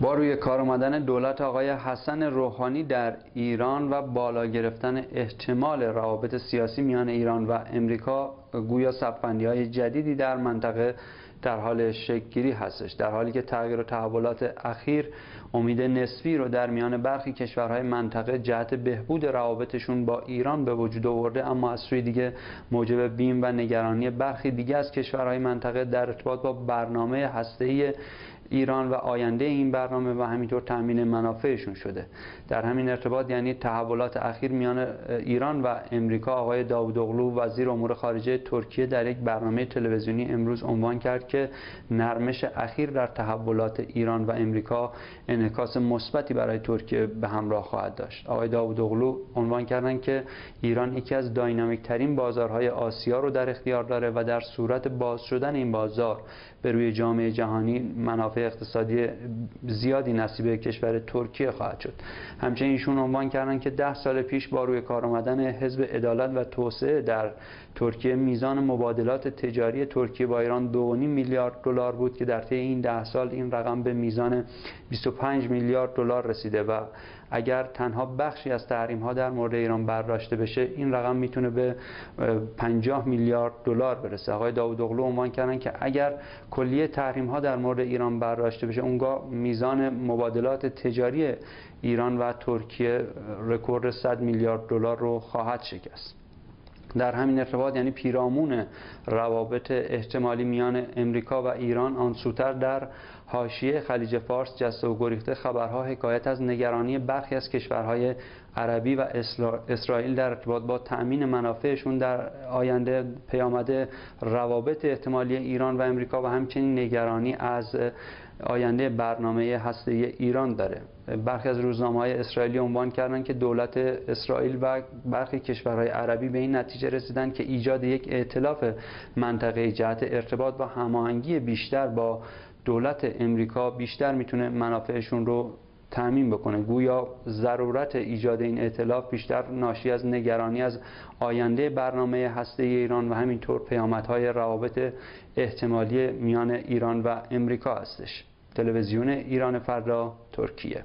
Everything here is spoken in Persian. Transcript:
با روی کار آمدن دولت آقای حسن روحانی در ایران و بالا گرفتن احتمال روابط سیاسی میان ایران و امریکا گویا سبفندی های جدیدی در منطقه در حال شکلگیری هستش در حالی که تغییر و تحولات اخیر امید نسبی رو در میان برخی کشورهای منطقه جهت بهبود روابطشون با ایران به وجود آورده اما از سوی دیگه موجب بیم و نگرانی برخی دیگه از کشورهای منطقه در ارتباط با برنامه هسته‌ای ایران و آینده این برنامه و همینطور تامین منافعشون شده. در همین ارتباط یعنی تحولات اخیر میان ایران و امریکا آقای داوود اغلو وزیر امور خارجه ترکیه در یک برنامه تلویزیونی امروز عنوان کرد که نرمش اخیر در تحولات ایران و امریکا انعکاس مثبتی برای ترکیه به همراه خواهد داشت. آقای داوود اغلو عنوان کردن که ایران یکی از داینامیک ترین بازارهای آسیا رو در اختیار داره و در صورت باز شدن این بازار به روی جامعه جهانی منافع اقتصادی زیادی نصیب کشور ترکیه خواهد شد. همچنین ایشون عنوان کردن که ده سال پیش با روی کار آمدن حزب عدالت و توسعه در ترکیه میزان مبادلات تجاری ترکیه با ایران 2.5 میلیارد دلار بود که در طی این ده سال این رقم به میزان 25 میلیارد دلار رسیده و اگر تنها بخشی از تحریم ها در مورد ایران برداشته بشه این رقم می‌تونه به 50 میلیارد دلار برسه. آقای داوود اغلو عنوان کردن که اگر کلیه تحریم ها در مورد ایران برداشته بشه اونگاه میزان مبادلات تجاری ایران و ترکیه رکورد 100 میلیارد دلار رو خواهد شکست. در همین ارتباط یعنی پیرامون روابط احتمالی میان امریکا و ایران آن سوتر در حاشیه خلیج فارس جسته و گریخته خبرها حکایت از نگرانی برخی از کشورهای عربی و اسرائیل در ارتباط با تأمین منافعشون در آینده پیامده روابط احتمالی ایران و امریکا و همچنین نگرانی از آینده برنامه هسته ایران داره. برخی از روزنامه های اسرائیلی عنوان کردن که دولت اسرائیل و برخی کشورهای عربی به این نتیجه رسیدن که ایجاد یک ائتلاف منطقه جهت ارتباط و هماهنگی بیشتر با دولت امریکا بیشتر می‌تونه منافعشون رو تعمین بکنه. گویا ضرورت ایجاد این ائتلاف بیشتر ناشی از نگرانی از آینده برنامه هسته ایران و همینطور پیامدهای روابط احتمالی میان ایران و امریکا هستش. تلویزیون ایران فردا ترکیه.